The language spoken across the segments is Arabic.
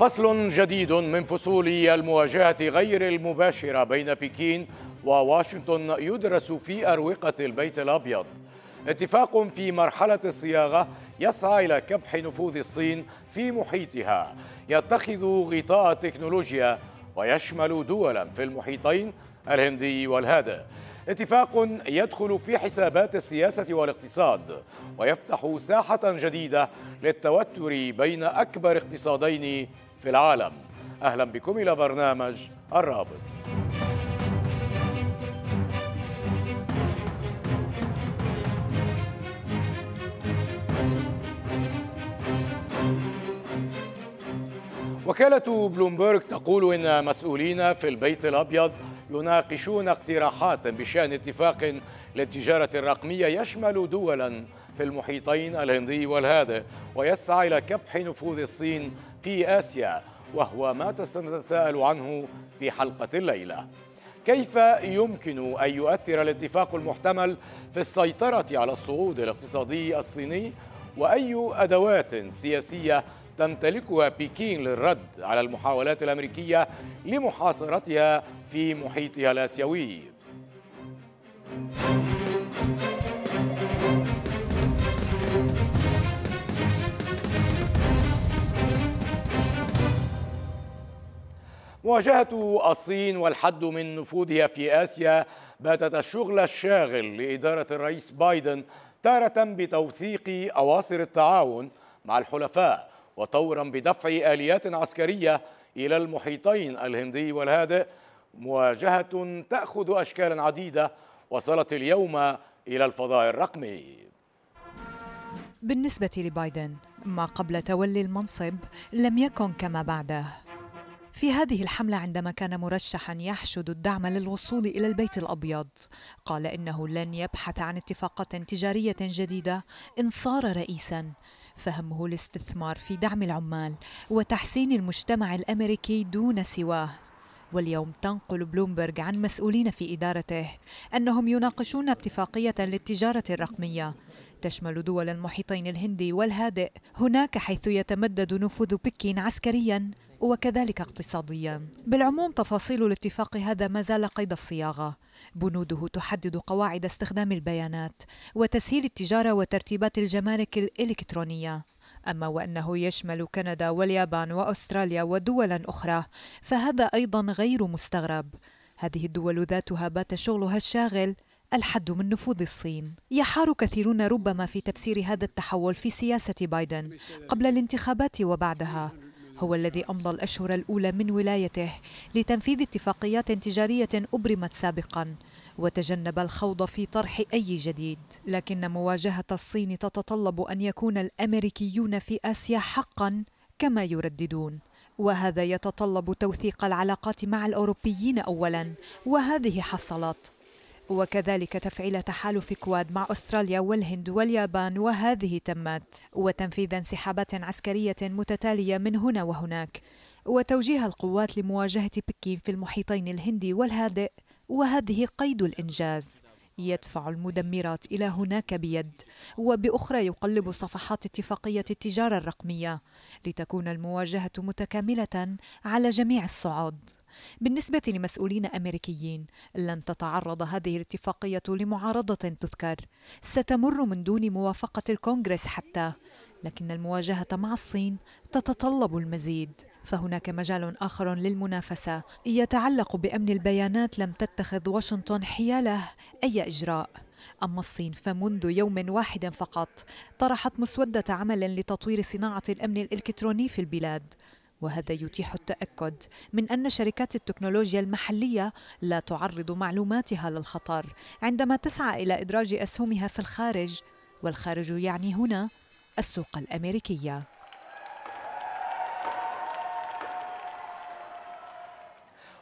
فصل جديد من فصول المواجهة غير المباشرة بين بكين وواشنطن يدرس في أروقة البيت الأبيض. اتفاق في مرحلة الصياغة يسعى إلى كبح نفوذ الصين في محيطها. يتخذ غطاء التكنولوجيا ويشمل دولا في المحيطين الهندي والهادئ. اتفاق يدخل في حسابات السياسة والاقتصاد ويفتح ساحة جديدة للتوتر بين أكبر اقتصادين في العالم. أهلا بكم إلى برنامج الرابط. وكالة بلومبرغ تقول إن مسؤولين في البيت الأبيض يناقشون اقتراحات بشأن اتفاق للتجارة الرقمية يشمل دولا في المحيطين الهندي والهادئ ويسعى إلى كبح نفوذ الصين في آسيا وهو ما سنتساءل عنه في حلقة الليلة. كيف يمكن أن يؤثر الاتفاق المحتمل في السيطرة على الصعود الاقتصادي الصيني؟ وأي أدوات سياسية تمتلكها بكين للرد على المحاولات الأمريكية لمحاصرتها في محيطها الآسيوي؟ مواجهة الصين والحد من نفوذها في آسيا باتت الشغل الشاغل لإدارة الرئيس بايدن تارة بتوثيق أواصر التعاون مع الحلفاء وطورا بدفع آليات عسكرية إلى المحيطين الهندي والهادئ. مواجهة تأخذ أشكالا عديدة وصلت اليوم إلى الفضاء الرقمي. بالنسبة لبايدن ما قبل تولي المنصب لم يكن كما بعده. في هذه الحملة عندما كان مرشحا يحشد الدعم للوصول إلى البيت الأبيض. قال إنه لن يبحث عن اتفاقات تجارية جديدة إن صار رئيسا. فهمه الاستثمار في دعم العمال وتحسين المجتمع الأمريكي دون سواه. واليوم تنقل بلومبرج عن مسؤولين في إدارته أنهم يناقشون اتفاقية للتجارة الرقمية. تشمل دول المحيطين الهندي والهادئ هناك حيث يتمدد نفوذ بكين عسكريا. وكذلك اقتصاديا بالعموم تفاصيل الاتفاق هذا ما زال قيد الصياغة. بنوده تحدد قواعد استخدام البيانات وتسهيل التجارة وترتيبات الجمارك الإلكترونية. أما وأنه يشمل كندا واليابان وأستراليا ودولا أخرى فهذا أيضا غير مستغرب. هذه الدول ذاتها بات شغلها الشاغل الحد من نفوذ الصين. يحار كثيرون ربما في تفسير هذا التحول في سياسة بايدن قبل الانتخابات وبعدها. هو الذي أمضى الأشهر الأولى من ولايته لتنفيذ اتفاقيات تجارية أبرمت سابقا وتجنب الخوض في طرح أي جديد. لكن مواجهة الصين تتطلب أن يكون الأمريكيون في آسيا حقا كما يرددون. وهذا يتطلب توثيق العلاقات مع الأوروبيين أولا وهذه حصلت. وكذلك تفعيل تحالف كواد مع أستراليا والهند واليابان وهذه تمت وتنفيذ انسحابات عسكرية متتالية من هنا وهناك وتوجيه القوات لمواجهة بكين في المحيطين الهندي والهادئ وهذه قيد الإنجاز. يدفع المدمرات إلى هناك بيد وبأخرى يقلب صفحات اتفاقية التجارة الرقمية لتكون المواجهة متكاملة على جميع الصعود. بالنسبة لمسؤولين أمريكيين لن تتعرض هذه الاتفاقية لمعارضة تذكر. ستمر من دون موافقة الكونغرس حتى. لكن المواجهة مع الصين تتطلب المزيد. فهناك مجال آخر للمنافسة. يتعلق بأمن البيانات لم تتخذ واشنطن حيالة أي إجراء. أما الصين فمنذ يوم واحد فقط طرحت مسودة عمل لتطوير صناعة الأمن الإلكتروني في البلاد. وهذا يتيح التأكد من أن شركات التكنولوجيا المحلية لا تعرض معلوماتها للخطر عندما تسعى إلى إدراج أسهمها في الخارج والخارج يعني هنا السوق الأمريكية.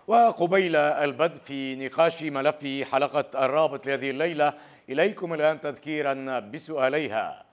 وقبيل البدء في نقاش ملف حلقة الرابط لهذه الليلة إليكم الآن تذكيرا بسؤاليها.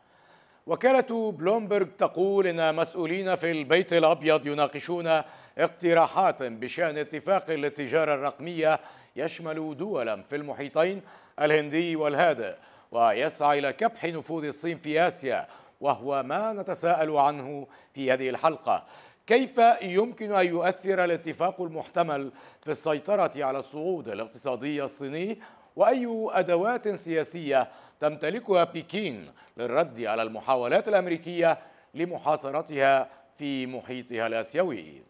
وكالة بلومبرج تقول إن مسؤولين في البيت الأبيض يناقشون اقتراحات بشأن اتفاق للتجارة الرقمية يشمل دولا في المحيطين الهندي والهادئ ويسعى إلى كبح نفوذ الصين في آسيا وهو ما نتساءل عنه في هذه الحلقة. كيف يمكن أن يؤثر الاتفاق المحتمل في السيطرة على الصعود الاقتصادي الصيني؟ وأي أدوات سياسية تمتلكها بكين للرد على المحاولات الأمريكية لمحاصرتها في محيطها الآسيوي.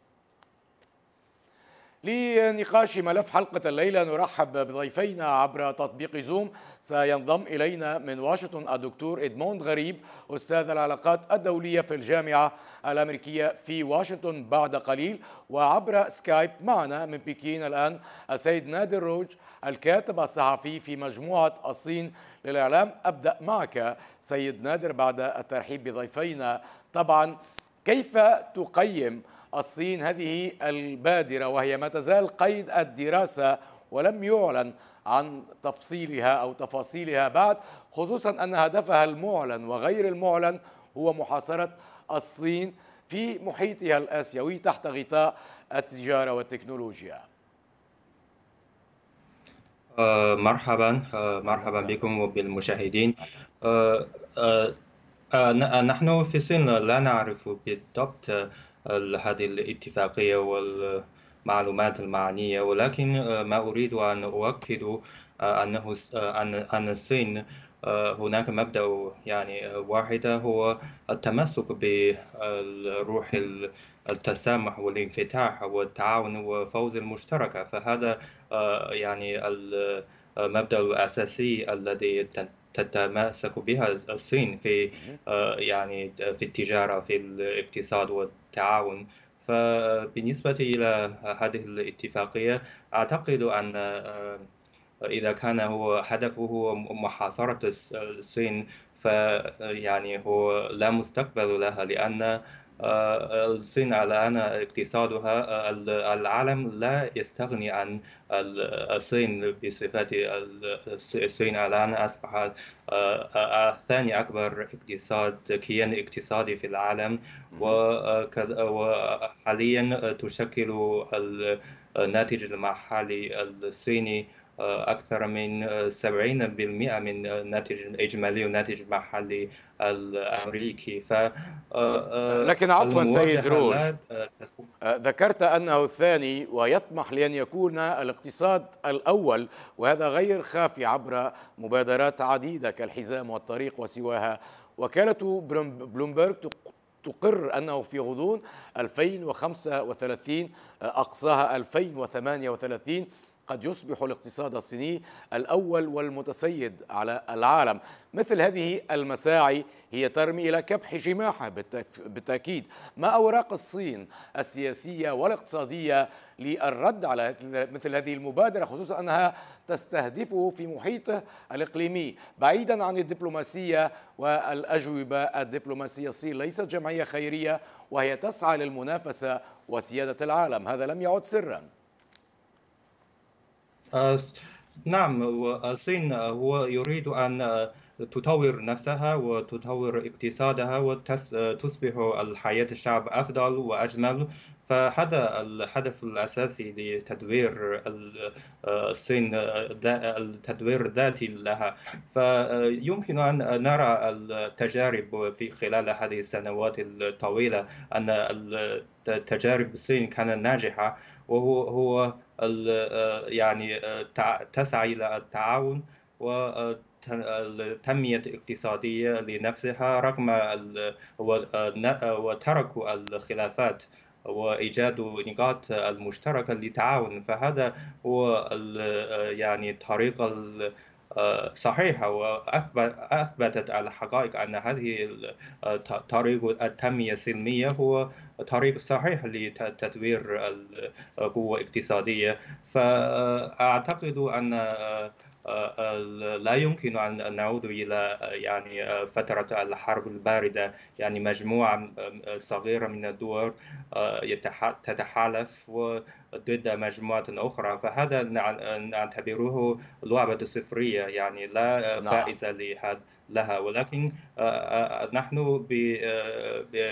لنقاش ملف حلقة الليلة. نرحب بضيفينا عبر تطبيق زوم. سينضم إلينا من واشنطن الدكتور إدموند غريب أستاذ العلاقات الدولية في الجامعة الأمريكية في واشنطن بعد قليل. وعبر سكايب معنا من بكين الآن السيد نادر رونغ الكاتب الصحفي في مجموعة الصين للإعلام. أبدأ معك سيد نادر بعد الترحيب بضيفينا. طبعا كيف تقيم الصين هذه البادرة وهي ما تزال قيد الدراسة ولم يعلن عن تفصيلها أو تفاصيلها بعد خصوصا أن هدفها المعلن وغير المعلن هو محاصرة الصين في محيطها الآسيوي تحت غطاء التجارة والتكنولوجيا. آه مرحبا آه مرحبا بكم وبالمشاهدين. آه نحن في الصين لا نعرف بالضبط هذه الاتفاقية والمعلومات المعنية ولكن ما أريد أن أؤكد أنه أن الصين هناك مبدأ يعني واحد هو التمسك بالروح التسامح والانفتاح والتعاون والفوز المشتركة فهذا يعني المبدأ الأساسي الذي تتماسك بها الصين في يعني في التجارة في الاقتصاد والتعاون. فبالنسبة إلى هذه الاتفاقية أعتقد أن إذا كان هو هدفه محاصرة الصين فيعني هو لا مستقبل لها لأن الصين الآن اقتصادها العالم لا يستغني عن الصين بصفة الصين الآن أصبحت ثاني أكبر اقتصاد كيان اقتصادي في العالم. وحاليا تشكل الناتج المحلي الصيني. أكثر من 70% من الناتج الإجمالي والناتج المحلي الأمريكي. ف لكن عفوا سيد روج ذكرت أنه الثاني ويطمح لأن يكون الاقتصاد الأول وهذا غير خافي عبر مبادرات عديدة كالحزام والطريق وسواها. وكالة بلومبرغ تقر أنه في غضون 2035 أقصاها 2038 قد يصبح الاقتصاد الصيني الأول والمتسيد على العالم. مثل هذه المساعي هي ترمي إلى كبح جماحة بالتأكيد. ما أوراق الصين السياسية والاقتصادية للرد على مثل هذه المبادرة خصوصا أنها تستهدفه في محيطه الإقليمي بعيدا عن الدبلوماسية والأجوبة. الدبلوماسية الصين ليست جمعية خيرية وهي تسعى للمنافسة وسيادة العالم. هذا لم يعد سراً. نعم الصين هو يريد أن تطور نفسها وتطور اقتصادها وتصبح الحياة الشعب أفضل وأجمل. فهذا الهدف الأساسي لتدوير الصين التدوير الذاتي لها. فيمكن أن نرى التجارب في خلال هذه السنوات الطويلة أن تجارب الصين كانت ناجحة وهو هو يعني تسعى إلى التعاون والتنمية الاقتصادية لنفسها رغم وتركوا الخلافات وإيجاد نقاط المشتركة للتعاون. فهذا هو يعني الطريقة صحيحة وأثبتت الحقائق أن هذه طريق التنمية السلمية هو طريق صحيح لتدوير القوة الاقتصادية فأعتقد أن لا يمكن أن نعود إلى يعني فترة الحرب الباردة. يعني مجموعة صغيرة من الدول تتحالف ضد مجموعة أخرى. فهذا نعتبره لعبة صفرية يعني لا نعم. فائزة لهذا. لها. ولكن نحن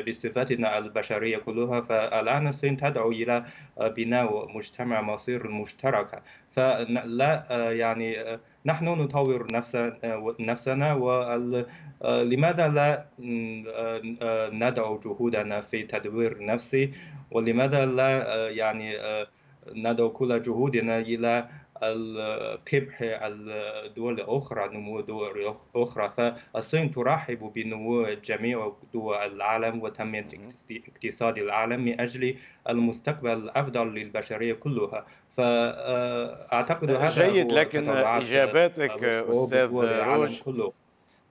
بصفتنا البشرية كلها فالآن الصين تدعو إلى بناء مجتمع مصير مشتركة فلا يعني نحن نطور نفسنا ولماذا لا ندعو جهودنا في تدوير نفسي؟ ولماذا لا يعني ندعو كل جهودنا إلى الكبح الدول الأخرى نمو دول أخرى. فالصين ترحب بنمو جميع دول العالم وتنمية اقتصاد العالم من أجل المستقبل الأفضل للبشرية كلها. فأعتقد هذا جيد لكن إجاباتك أستاذ روج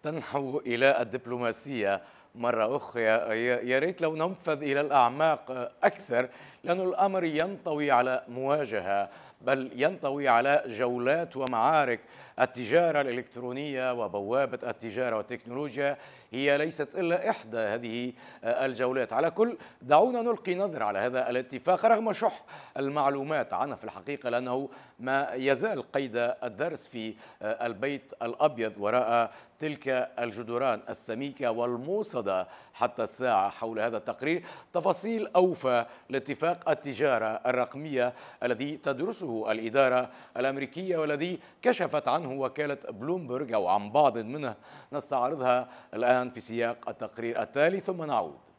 تنحو إلى الدبلوماسية مرة أخرى. يا ريت لو ننفذ إلى الأعماق أكثر لأن الأمر ينطوي على مواجهة بل ينطوي على جولات ومعارك. التجارة الإلكترونية وبوابة التجارة والتكنولوجيا هي ليست إلا إحدى هذه الجولات. على كل دعونا نلقي نظرة على هذا الاتفاق رغم شح المعلومات. عنه في الحقيقة لأنه ما يزال قيد الدرس في البيت الأبيض وراء تلك الجدران السميكة والموصدة حتى الساعة حول هذا التقرير. تفاصيل أوفى لاتفاق التجارة الرقمية الذي تدرسه الإدارة الأمريكية والذي كشفت عنه وكالة بلومبرج أو عن بعض منه. نستعرضها الآن في سياق التقرير التالي ثم نعود.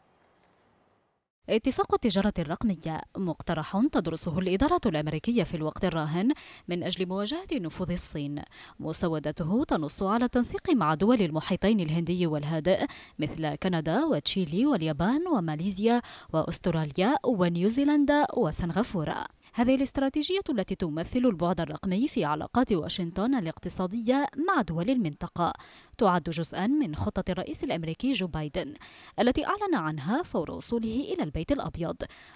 اتفاق التجارة الرقمية مقترح تدرسه الإدارة الأمريكية في الوقت الراهن من أجل مواجهة نفوذ الصين. مسودته تنص على التنسيق مع دول المحيطين الهندي والهادئ مثل كندا وتشيلي واليابان وماليزيا وأستراليا ونيوزيلندا وسنغافورة. هذه الاستراتيجية التي تمثل البعد الرقمي في علاقات واشنطن الاقتصادية مع دول المنطقة. تعد جزءا من خطة الرئيس الأمريكي جو بايدن التي أعلن عنها فور وصوله إلى البيت الأبيض.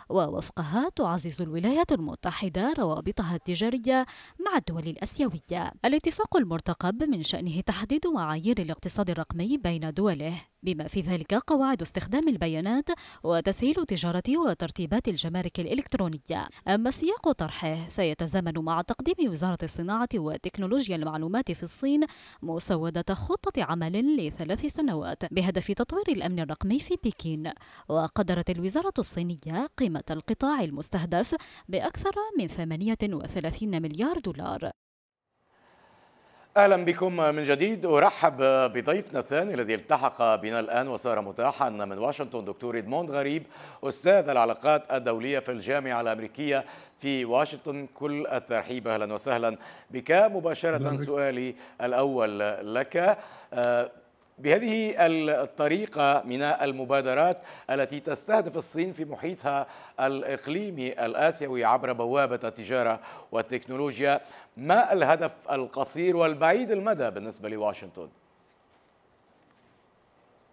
ووفقها تعزز الولايات المتحدة روابطها التجارية مع الدول الأسيوية. الاتفاق المرتقب من شأنه تحديد معايير الاقتصاد الرقمي بين دوله. بما في ذلك قواعد استخدام البيانات وتسهيل تجارة وترتيبات الجمارك الإلكترونية. أما سياق طرحه فيتزامن مع تقديم وزارة الصناعة وتكنولوجيا المعلومات في الصين مسودة خطة عمل لثلاث سنوات بهدف تطوير الأمن الرقمي في بكين. وقدرت الوزارة الصينية قيمة القطاع المستهدف بأكثر من 38 مليار دولار. أهلا بكم من جديد. أرحب بضيفنا الثاني الذي التحق بنا الآن وصار متاحا من واشنطن دكتور إدموند غريب أستاذ العلاقات الدولية في الجامعة الأمريكية في واشنطن. كل الترحيب أهلا وسهلا بك. مباشرة سؤالي الأول لك. بهذه الطريقة من المبادرات التي تستهدف الصين في محيطها الإقليمي الآسيوي عبر بوابة التجارة والتكنولوجيا. ما الهدف القصير والبعيد المدى بالنسبة لواشنطن؟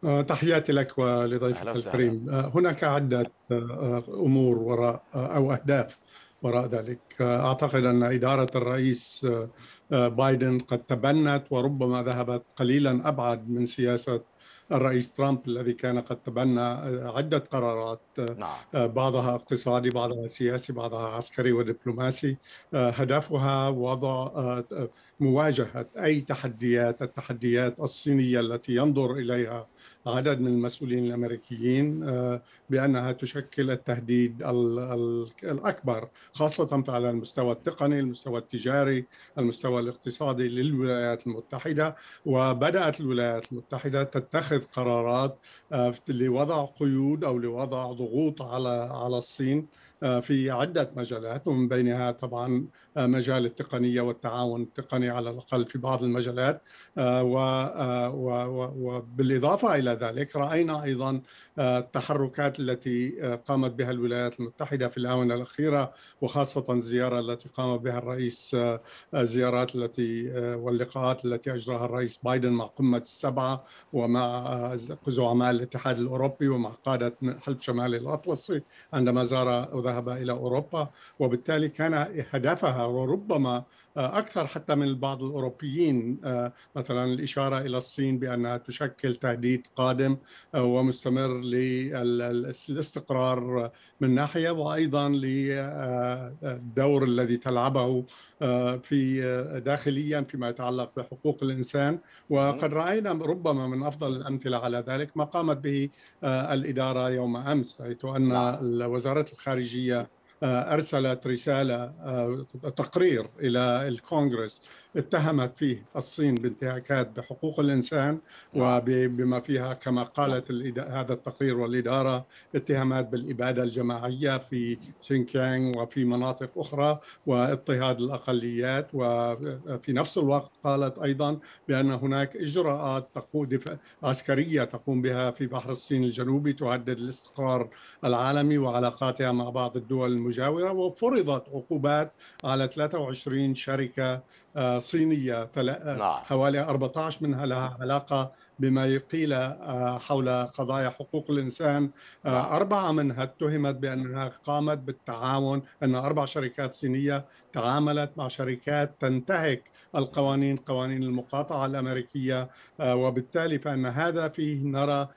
آه، تحياتي لك ولضيفك الكريم. آه، هناك عدة آه، أمور وراء أو أهداف وراء ذلك. أعتقد أن إدارة الرئيس بايدن قد تبنت وربما ذهبت قليلا أبعد من سياسة الرئيس ترامب الذي كان قد تبنى عدة قرارات نعم. بعضها اقتصادي بعضها سياسي بعضها عسكري ودبلوماسي هدفها وضع مواجهة أي تحديات التحديات الصينية التي ينظر إليها عدد من المسؤولين الأمريكيين آه، بأنها تشكل التهديد الأكبر خاصة على المستوى التقني، المستوى التجاري، المستوى الاقتصادي للولايات المتحدة. وبدأت الولايات المتحدة تتخذ قرارات آه، لوضع قيود أو لوضع ضغوط على على الصين في عدة مجالات ومن بينها طبعا آه، مجال التقنية والتعاون التقني على الأقل في بعض المجالات. آه، وبالإضافة إلى ذلك رأينا أيضا التحركات التي قامت بها الولايات المتحدة في الآونة الأخيرة وخاصة الزيارة التي قام بها الرئيس الزيارات التي واللقاءات التي أجراها الرئيس بايدن مع قمة السبعة ومع زعماء الاتحاد الأوروبي ومع قادة حلف شمال الأطلسي عندما زار ذهب إلى أوروبا وبالتالي كان هدفها وربما أكثر حتى من بعض الأوروبيين. مثلا الإشارة إلى الصين بأنها تشكل تهديد قادم ومستمر للاستقرار من ناحية وأيضا للدور الذي تلعبه في داخليا فيما يتعلق بحقوق الإنسان. وقد رأينا ربما من أفضل الأمثلة على ذلك ما قامت به الإدارة يوم أمس حيث أن نعم. وزارة الخارجية أرسلت رسالة تقرير إلى الكونغرس. اتهمت فيه الصين بانتهاكات بحقوق الإنسان نعم. وبما فيها كما قالت هذا التقرير والإدارة اتهامات بالإبادة الجماعية في سينكيانغ وفي مناطق أخرى واضطهاد الأقليات وفي نفس الوقت قالت أيضا بأن هناك إجراءات تقوم عسكرية تقوم بها في بحر الصين الجنوبي تهدد الاستقرار العالمي وعلاقاتها مع بعض الدول المجاورة وفرضت عقوبات على 23 شركة صينية نعم. حوالي 14 منها لها علاقة بما قيل آه، حول قضايا حقوق الإنسان آه، نعم. أربعة منها اتهمت بأنها قامت بالتعاون أن أربع شركات صينية تعاملت مع شركات تنتهك القوانين قوانين المقاطعة الأمريكية وبالتالي فإن هذا فيه نرى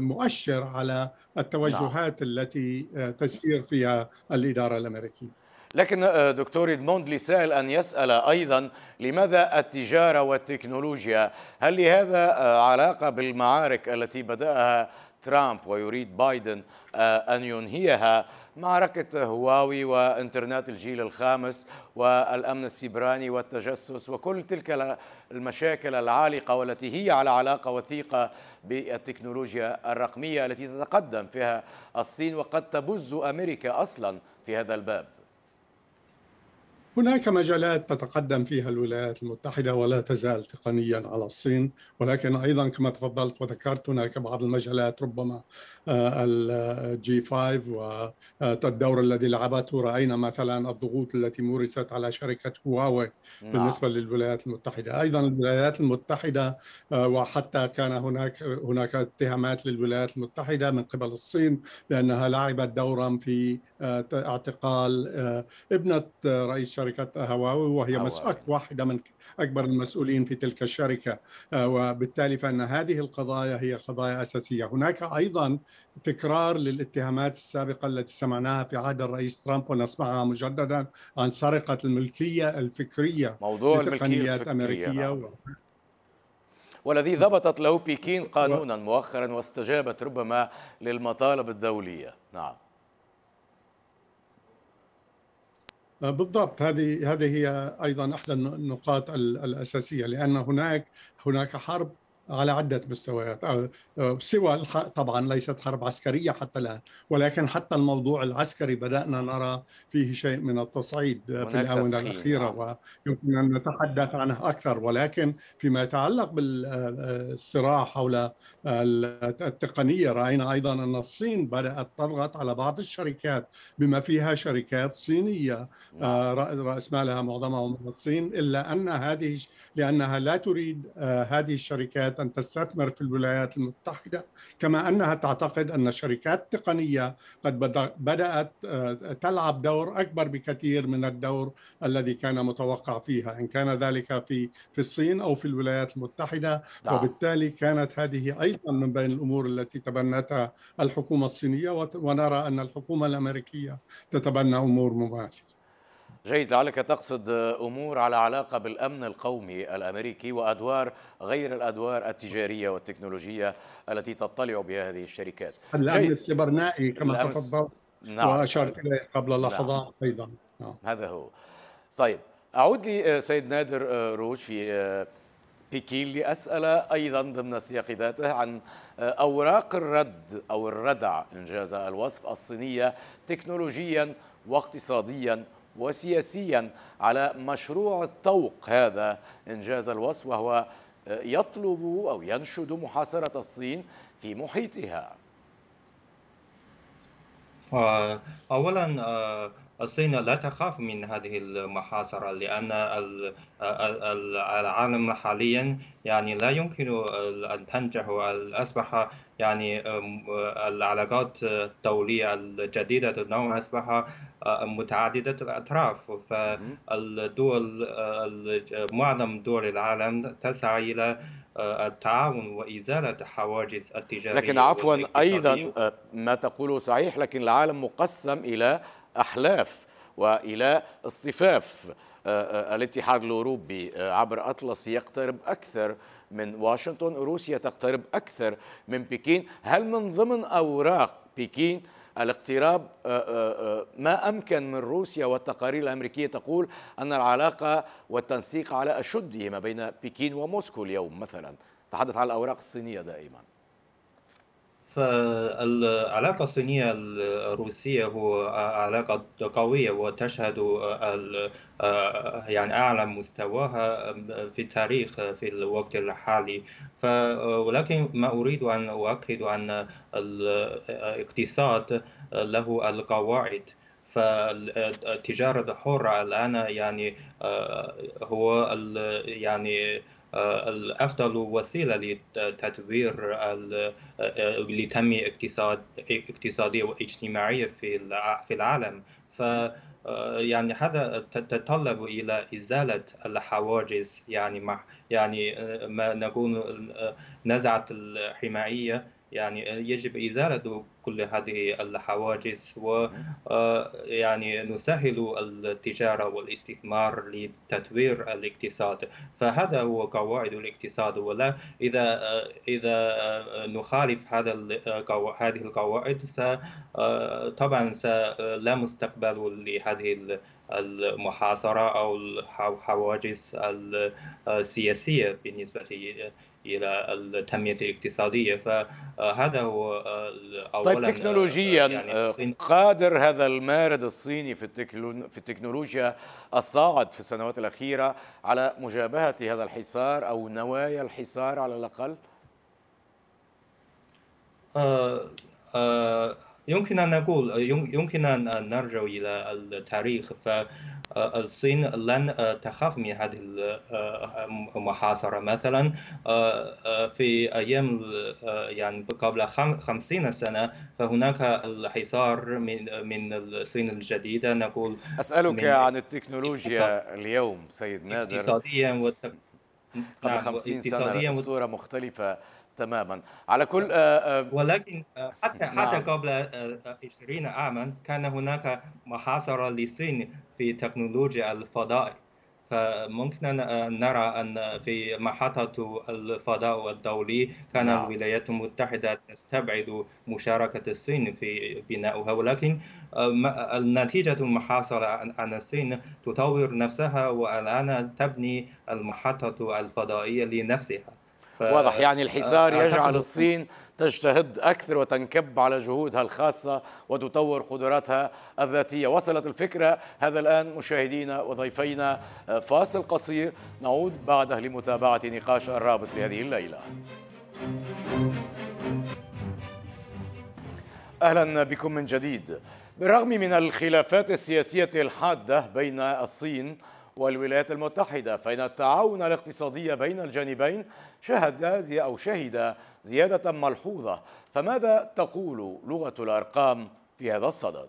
مؤشر على التوجهات نعم. التي تسير فيها الإدارة الأمريكية لكن آه، دكتور إدموند لي سائل أن يسأل أيضا لماذا التجارة والتكنولوجيا؟ هل لهذا آه، علاقة بالمعارك التي بدأها ترامب ويريد بايدن آه، أن ينهيها؟ معركة هواوي وإنترنت الجيل الخامس والأمن السيبراني والتجسس وكل تلك المشاكل العالقة والتي هي على علاقة وثيقة بالتكنولوجيا الرقمية التي تتقدم فيها الصين وقد تبز أمريكا أصلا في هذا الباب. هناك مجالات تتقدم فيها الولايات المتحدة ولا تزال تقنيا على الصين ولكن أيضا كما تفضلت وذكرت هناك بعض المجالات ربما الجي 5 والدور الذي لعبته رأينا مثلا الضغوط التي مورست على شركة هواوي نعم. بالنسبة للولايات المتحدة أيضا الولايات المتحدة آه، وحتى كان هناك هناك اتهامات للولايات المتحدة من قبل الصين بأنها لعبت دورا في آه، اعتقال آه، ابنة رئيس شركة هواوي وهي مسؤول واحدة من أكبر المسؤولين في تلك الشركة. وبالتالي فإن هذه القضايا هي قضايا أساسية. هناك أيضا تكرار للاتهامات السابقة التي سمعناها في عهد الرئيس ترامب ونسمعها مجددا عن سرقة الملكية الفكرية موضوع الملكية الفكرية أمريكية. نعم. و... والذي ضبطت له بكين قانونا مؤخرا واستجابت ربما للمطالب الدولية. نعم. بالضبط. هذه هذه هي أيضا إحدى النقاط الأساسية لأن هناك هناك حرب على عدة مستويات آه، آه، سوى طبعا ليست حرب عسكرية حتى الآن ولكن حتى الموضوع العسكري بدأنا نرى فيه شيء من التصعيد في الآونة الأخيرة نعم. ويمكن أن نتحدث عنه أكثر ولكن فيما يتعلق بالصراع حول التقنية رأينا أيضا أن الصين بدأت تضغط على بعض الشركات بما فيها شركات صينية آه، نعم. رأس مالها معظمها من الصين إلا أن هذه لأنها لا تريد هذه الشركات الشركات أن تستثمر في الولايات المتحدة كما أنها تعتقد أن الشركات التقنية قد بدأت آه، تلعب دور أكبر بكثير من الدور الذي كان متوقع فيها إن كان ذلك في في الصين أو في الولايات المتحدة نعم. وبالتالي كانت هذه أيضا من بين الأمور التي تبنتها الحكومة الصينية ونرى أن الحكومة الأمريكية تتبنى أمور مماثلة جيد لعلك تقصد أمور على علاقة بالأمن القومي الأمريكي وأدوار غير الأدوار التجارية والتكنولوجية التي تطلع بها هذه الشركات. الأمن السبرنائي كما تفضلت نعم. وأشرت إليه قبل. لحظات نعم. أيضا. نعم. هذا هو. طيب أعود لي سيد نادر روج في بكين لأسأل أيضا ضمن سياق ذاته عن أوراق الرد أو الردع إنجاز الوصف الصينية تكنولوجيا واقتصاديا وسياسيا على مشروع الطوق هذا. إنجاز الوصف وهو يطلب أو ينشد محاصرة الصين في محيطها. آه، اولا آه، الصين لا تخاف من هذه المحاصرة لأن العالم حاليا يعني لا يمكن أن تنجح أصبح يعني العلاقات الدولية الجديدة النوع أصبح متعددة الأطراف. فالدول معظم دول العالم تسعى إلى التعاون وإزالة حواجز التجارية لكن عفوا أيضا ما تقوله صحيح لكن العالم مقسم إلى أحلاف وإلى الصفاف. الاتحاد الأوروبي عبر أطلس يقترب أكثر من واشنطن روسيا تقترب أكثر من بكين. هل من ضمن أوراق بكين الاقتراب؟ ما أمكن من روسيا والتقارير الأمريكية تقول أن العلاقة والتنسيق على أشده ما بين بكين وموسكو اليوم مثلا. تحدث عن الأوراق الصينية دائما. فالعلاقة الصينية الروسية هو علاقة قوية وتشهد يعني أعلى مستواها في التاريخ في الوقت الحالي. ولكن ما أريد أن أؤكد أن الاقتصاد له القواعد. فالتجارة الحرة الآن يعني هو يعني الأفضل وسيلة لتطوير لتنمية اقتصاد اقتصادية واجتماعية في في العالم. ف يعني هذا تتطلب إلى إزالة الحواجز. يعني مع يعني ما نقول نزعة الحماية. يعني يجب إزالة كل هذه الحواجز ويعني نسهل التجارة والاستثمار لتطوير الاقتصاد. فهذا هو قواعد الاقتصاد. ولا إذا إذا نخالف هذا هذه القواعد طبعا لا مستقبل لهذه المحاصرة أو الحواجز السياسية بالنسبة إلى التنمية الاقتصادية. فهذا هو تكنولوجيا يعني قادر هذا المارد الصيني في في التكنولوجيا الصاعد في السنوات الأخيرة على مجابهة هذا الحصار أو نوايا الحصار على الأقل؟ آه آه يمكن أن نقول يمكن أن نرجع إلى التاريخ فالصين لن تخاف من هذه المحاصرة مثلا في أيام يعني قبل خمسين سنة فهناك الحصار من من الصين الجديدة. نقول أسألك عن التكنولوجيا اليوم سيد نادر. اقتصاديا. قبل 50 سنة الصورة مختلفة. تماما على كل آه، آه، ولكن آه، حتى نعم. حتى قبل 20 عاما كان هناك محاصرة للصين في تكنولوجيا الفضاء فممكن نرى أن في محطة الفضاء الدولي كان نعم. الولايات المتحدة تستبعد مشاركة الصين في بنائها ولكن النتيجة المحاصرة أن الصين تطور نفسها والآن تبني المحطة الفضائية لنفسها واضح يعني الحصار يجعل الصين تجتهد أكثر وتنكب على جهودها الخاصة وتطور قدراتها الذاتية. وصلت الفكرة. هذا الآن مشاهدينا وضيفينا فاصل قصير. نعود بعده لمتابعة نقاش الرابط لهذه الليلة. أهلا بكم من جديد. بالرغم من الخلافات السياسية الحادة بين الصين والولايات المتحدة فإن التعاون الاقتصادي بين الجانبين شهد أو شهد زيادة ملحوظة فماذا تقول لغة الأرقام في هذا الصدد؟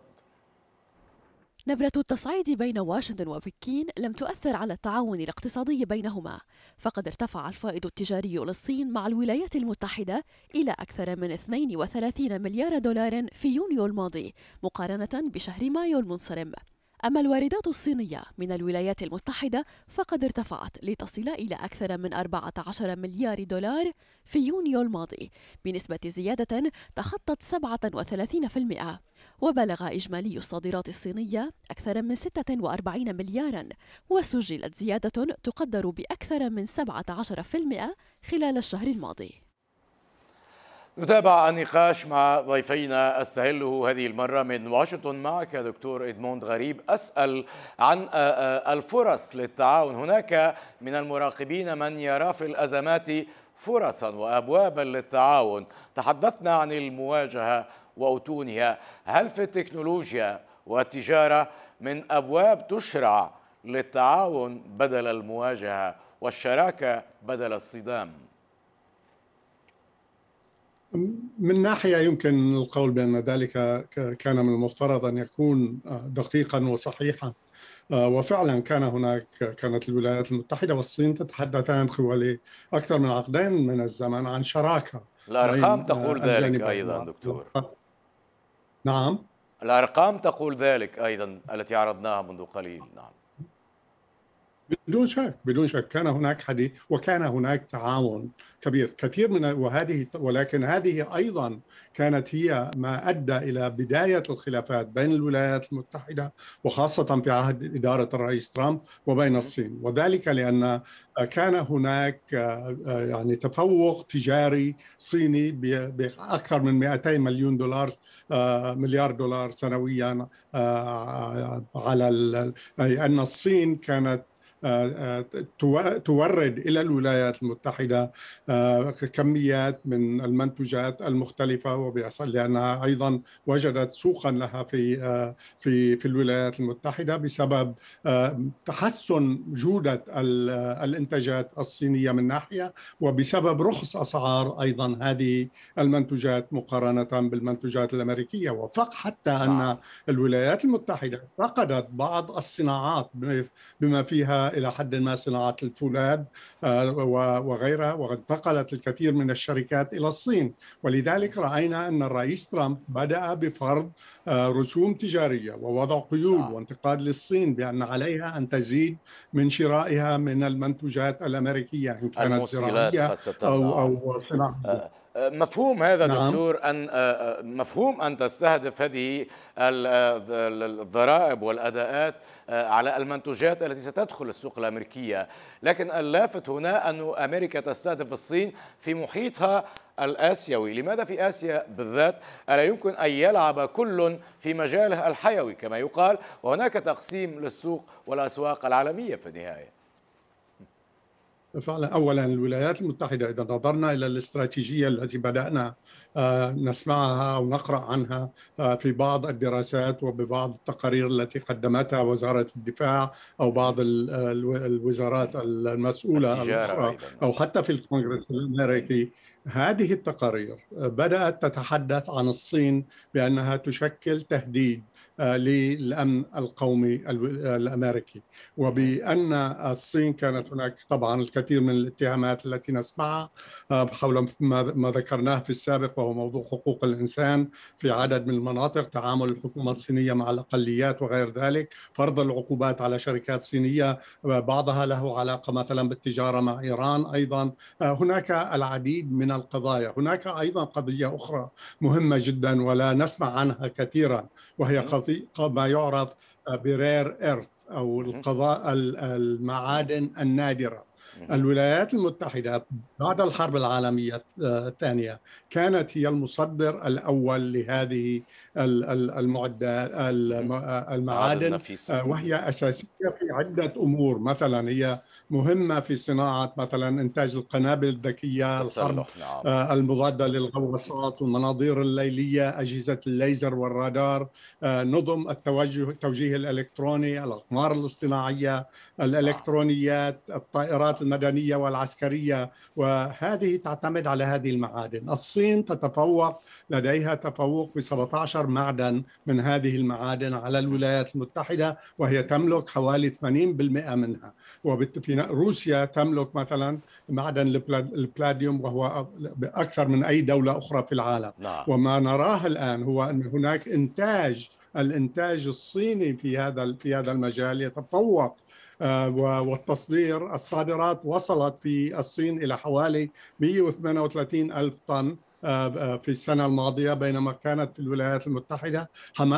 نبرة التصعيد بين واشنطن وبكين لم تؤثر على التعاون الاقتصادي بينهما فقد ارتفع الفائض التجاري للصين مع الولايات المتحدة إلى أكثر من 32 مليار دولار في يونيو الماضي مقارنة بشهر مايو المنصرم أما الواردات الصينية من الولايات المتحدة فقد ارتفعت لتصل إلى أكثر من 14 مليار دولار في يونيو الماضي بنسبة زيادة تخطت 37% وبلغ إجمالي الصادرات الصينية أكثر من 46 مليارا وسجلت زيادة تقدر بأكثر من 17% خلال الشهر الماضي. نتابع النقاش مع ضيفينا استهله هذه المرة من واشنطن معك دكتور إدموند غريب. أسأل عن الفرص للتعاون. هناك من المراقبين من يرى في الأزمات فرصا وأبوابا للتعاون. تحدثنا عن المواجهة وأتونها. هل في التكنولوجيا والتجارة من أبواب تشرع للتعاون بدل المواجهة والشراكة بدل الصدام؟ من ناحية يمكن القول بأن ذلك كان من المفترض أن يكون دقيقا وصحيحا. وفعلا كان هناك كانت الولايات المتحدة والصين تتحدثان خلال أكثر من عقدين من الزمن عن شراكة الأرقام تقول ذلك أيضا دكتور. نعم. الأرقام تقول ذلك أيضا التي عرضناها منذ قليل. نعم. بدون شك بدون شك كان هناك حديث وكان هناك تعاون كبير كثير من وهذه ولكن هذه أيضا كانت هي ما أدى إلى بداية الخلافات بين الولايات المتحدة وخاصة في عهد إدارة الرئيس ترامب وبين الصين. وذلك لأن كان هناك يعني تفوق تجاري صيني بأكثر من 200 مليون دولار مليار دولار سنويا على أن الصين كانت تورد إلى الولايات المتحدة آه، كميات من المنتوجات المختلفة وبيصل لأنها أيضا وجدت سوقا لها في آه، في في الولايات المتحدة بسبب آه، تحسن جودة الإنتاجات الصينية من ناحية وبسبب رخص أسعار أيضا هذه المنتوجات مقارنة بالمنتوجات الأمريكية. وفق حتى أن الولايات المتحدة فقدت بعض الصناعات بما فيها إلى حد ما صناعة الفولاذ آه، وغيرها وانتقلت الكثير من الشركات إلى الصين ولذلك رأينا أن الرئيس ترامب بدأ بفرض آه، رسوم تجارية ووضع قيود آه. وانتقاد للصين بأن عليها أن تزيد من شرائها من المنتوجات الأمريكية إن كانت زراعية أو أو صناعيه مفهوم هذا نعم. دكتور أن مفهوم أن تستهدف هذه الضرائب والأداءات آه، على المنتوجات التي ستدخل السوق الأمريكية، لكن اللافت هنا أن أمريكا تستهدف الصين في محيطها الآسيوي، لماذا في آسيا بالذات؟ ألا يمكن أن يلعب كل في مجاله الحيوي كما يقال، وهناك تقسيم للسوق والأسواق العالمية في النهاية. فعلا. اولا الولايات المتحدة إذا نظرنا إلى الاستراتيجية التي بدأنا آه، نسمعها أو نقرأ عنها آه، في بعض الدراسات وببعض التقارير التي قدمتها وزارة الدفاع أو بعض الوزارات المسؤولة الاخرى أو حتى في الكونغرس الأمريكي هذه التقارير بدأت تتحدث عن الصين بأنها تشكل تهديد للامن القومي الأمريكي. وبأن الصين كانت هناك طبعا الكثير من الاتهامات التي نسمعها آه، حول ما ذكرناه في السابق وهو موضوع حقوق الإنسان في عدد من المناطق تعامل الحكومة الصينية مع الأقليات وغير ذلك فرض العقوبات على شركات صينية بعضها له علاقة مثلا بالتجارة مع إيران أيضا. آه، هناك العديد من القضايا. هناك أيضا قضية أخرى مهمة جدا ولا نسمع عنها كثيرا وهي قضية ما يعرف برير ايرث أو القضاء المعادن النادرة. الولايات المتحدة بعد الحرب العالمية الثانية كانت هي المصدر الأول لهذه المعدات المعادن آه، وهي أساسية في عدة أمور. مثلا هي مهمة في صناعة مثلا إنتاج القنابل الذكية الحرب نعم. آه، المضادة للغواصات والمناظير الليلية أجهزة الليزر والرادار آه، نظم التوجه التوجيه الإلكتروني الأقمار الاصطناعية الإلكترونيات الطائرات المدنية والعسكرية. وهذه تعتمد على هذه المعادن. الصين تتفوق لديها تفوق ب 17 معدن من هذه المعادن على الولايات المتحدة وهي تملك حوالي 80% منها. وفي روسيا تملك مثلا معدن البلاديوم وهو أكثر من أي دولة أخرى في العالم. نعم. وما نراه الآن هو أن هناك إنتاج الإنتاج الصيني في هذا في هذا المجال يتفوق. آه، والتصدير الصادرات وصلت في الصين إلى حوالي 138 ألف طن في السنة الماضية بينما كانت في الولايات المتحدة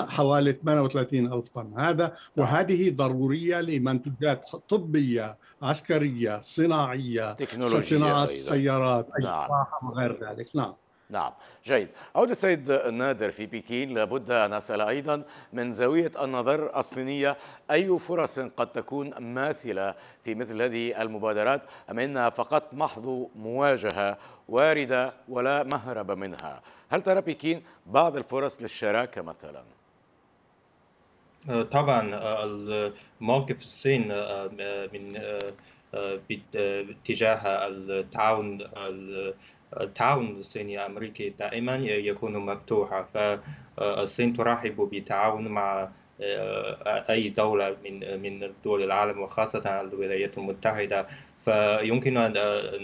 حوالي 38 ألف طن هذا نعم. وهذه ضرورية لمنتجات طبية عسكرية صناعية صناعة السيارات نعم. وغير ذلك نعم نعم جيد عود السيد نادر في بكين لابد أن أسأل أيضا من زاوية النظر الصينية أي فرص قد تكون ماثلة في مثل هذه المبادرات أم أنها فقط محض مواجهة واردة ولا مهرب منها هل ترى بكين بعض الفرص للشراكة مثلا؟ طبعا موقف الصين من باتجاه التعاون التعاون الصيني الامريكي دائما يكون مفتوحا فالصين ترحب بالتعاون مع أي دولة من من دول العالم وخاصة الولايات المتحدة. فيمكن أن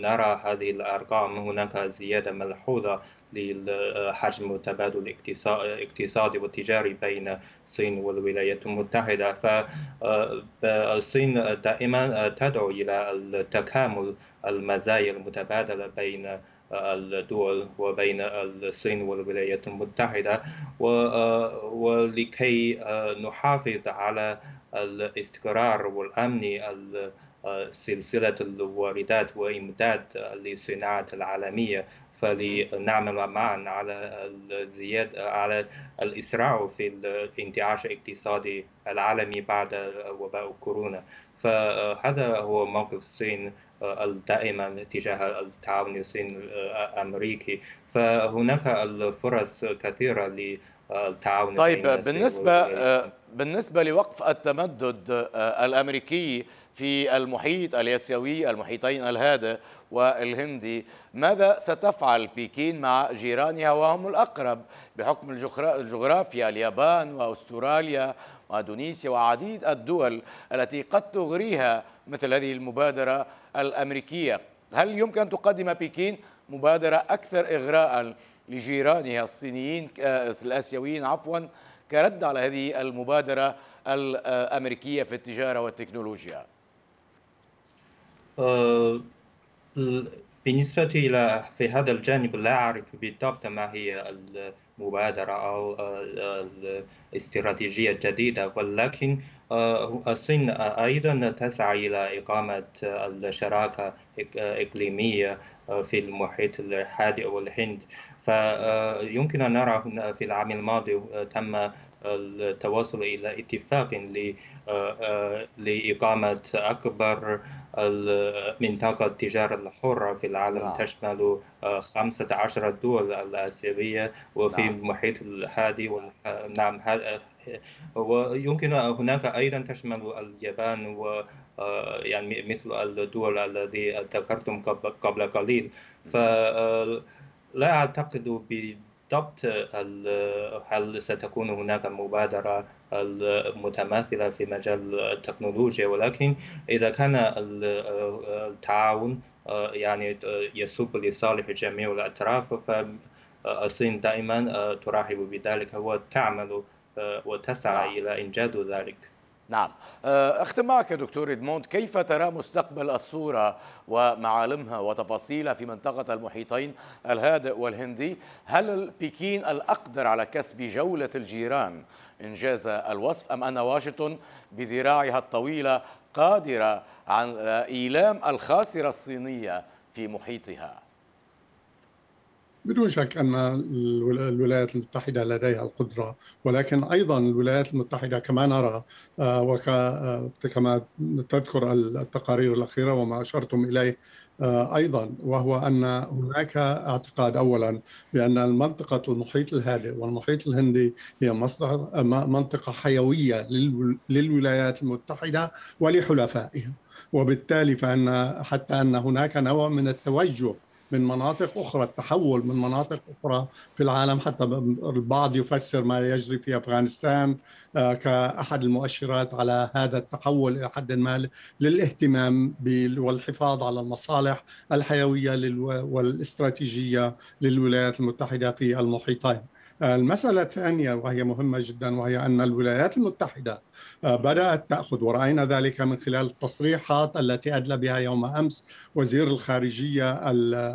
نرى هذه الأرقام هناك زيادة ملحوظة للحجم التبادل الاقتصادي والتجاري بين الصين والولايات المتحدة. فالصين دائما تدعو إلى التكامل المزايا المتبادلة بين الدول وبين الصين والولايات المتحدة ولكي نحافظ على الاستقرار والأمن سلسلة الواردات وإمداد للصناعة العالمية. فلنعمل معا على الزيادة على الإسراع في الانتعاش الاقتصادي العالمي بعد وباء كورونا. فهذا هو موقف الصين الدائما تجاه التعاون الصيني الأمريكي. فهناك الفرص كثيرة للتعاون طيب بالنسبة بالنسبة لوقف التمدد الأمريكي في المحيط اليسوي المحيطين الهادئ والهندي ماذا ستفعل بكين مع جيرانها وهم الأقرب بحكم الجغرافيا اليابان وأستراليا وأندونيسيا وعديد الدول التي قد تغريها مثل هذه المبادرة الأمريكية. هل يمكن أن تقدم بكين مبادرة أكثر إغراء لجيرانها الصينيين الآسيويين عفوا كرد على هذه المبادرة الأمريكية في التجارة والتكنولوجيا؟ آه، بالنسبة إلى في هذا الجانب لا أعرف بالضبط ما هي المبادرة أو آه، الاستراتيجية الجديدة ولكن آه، الصين أيضا تسعى إلى إقامة الشراكة إقليمية في المحيط الهادئ والهند فيمكن أن نرى في العام الماضي تم التوصل إلى اتفاق لإقامة أكبر منطقة التجارة الحرة في العالم نعم. تشمل 15 دول الآسيوية وفي نعم. المحيط الهادي نعم ويمكن هناك أيضا تشمل اليابان و يعني مثل الدول التي ذكرتم قبل قليل فلا أعتقد بالضبط هل ستكون هناك مبادرة المتماثلة في مجال التكنولوجيا ولكن إذا كان التعاون يعني يصب لصالح جميع الأطراف فالصين دائما ترحب بذلك وتعمل وتسعى نعم. إلى إنجاز ذلك نعم. أه، أختم معك دكتور إدموند كيف ترى مستقبل الصورة ومعالمها وتفاصيلها في منطقة المحيطين الهادئ والهندي؟ هل بكين الأقدر على كسب جولة الجيران إنجاز الوصف أم أن واشنطن بذراعها الطويلة قادرة على إيلام الخاسرة الصينية في محيطها؟ بدون شك أن الولايات المتحدة لديها القدرة ولكن أيضا الولايات المتحدة كما نرى آه، وكما آه، تذكر التقارير الأخيرة وما أشرتم إليه آه، أيضا وهو أن هناك اعتقاد اولا بأن المنطقة المحيط الهادئ والمحيط الهندي هي مصدر منطقة حيوية للولايات المتحدة ولحلفائها. وبالتالي فإن حتى أن هناك نوع من التوجه من مناطق أخرى التحول من مناطق أخرى في العالم. حتى البعض يفسر ما يجري في أفغانستان آه، كأحد المؤشرات على هذا التحول إلى حد ما للاهتمام والحفاظ على المصالح الحيوية والإستراتيجية للولايات المتحدة في المحيطين. المسألة الثانية وهي مهمة جدا وهي أن الولايات المتحدة آه، بدأت تأخذ ورأينا ذلك من خلال التصريحات التي أدلى بها يوم أمس وزير الخارجية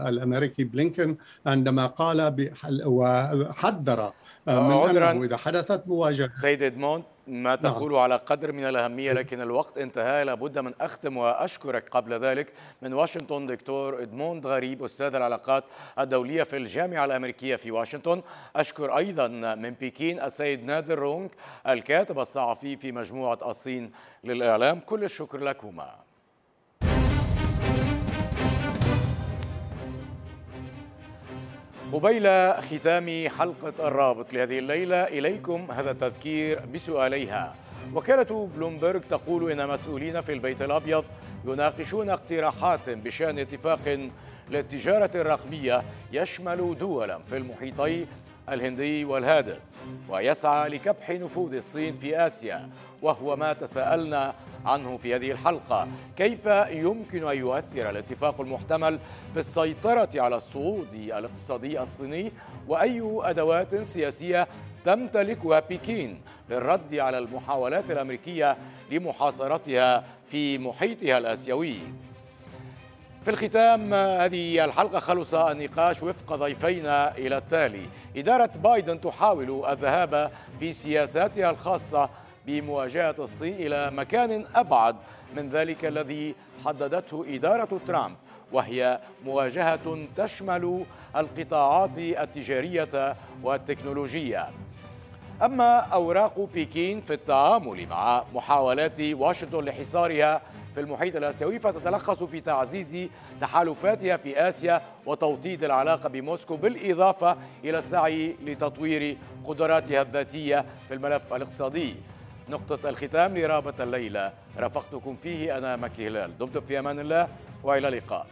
الأمريكي بلينكن عندما قال وحذر آه، من أنه إذا حدثت مواجهة سيد إدموند ما نعم. تقول على قدر من الأهمية لكن الوقت انتهى. لابد من أختم وأشكرك قبل ذلك من واشنطن دكتور إدموند غريب أستاذ العلاقات الدولية في الجامعة الأمريكية في واشنطن. أشكر أيضا من بكين السيد نادر رونغ الكاتب الصحفي في مجموعة الصين للإعلام. كل الشكر لكما. قبيل ختام حلقة الرابط لهذه الليلة إليكم هذا التذكير بسؤاليها. وكالة بلومبرغ تقول إن مسؤولين في البيت الأبيض يناقشون اقتراحات بشأن اتفاق للتجارة الرقمية يشمل دولا في المحيطي الهندي والهادئ ويسعى لكبح نفوذ الصين في آسيا. وهو ما تساءلنا عنه في هذه الحلقة. كيف يمكن أن يؤثر الاتفاق المحتمل في السيطرة على الصعود الاقتصادي الصيني؟ وأي أدوات سياسية تمتلكها بكين للرد على المحاولات الأمريكية لمحاصرتها في محيطها الآسيوي؟ في الختام هذه الحلقة خلص النقاش وفق ضيفينا إلى التالي. إدارة بايدن تحاول الذهاب في سياساتها الخاصة بمواجهة الصين إلى مكان أبعد من ذلك الذي حددته إدارة ترامب وهي مواجهة تشمل القطاعات التجارية والتكنولوجية. أما أوراق بكين في التعامل مع محاولات واشنطن لحصارها في المحيط الآسيوي فتتلخص في تعزيز تحالفاتها في آسيا وتوطيد العلاقة بموسكو بالإضافة إلى السعي لتطوير قدراتها الذاتية في الملف الاقتصادي. نقطة الختام لرابة الليلة. رافقتكم فيه أنا مكي هلال. دمتم في أمان الله وإلى اللقاء.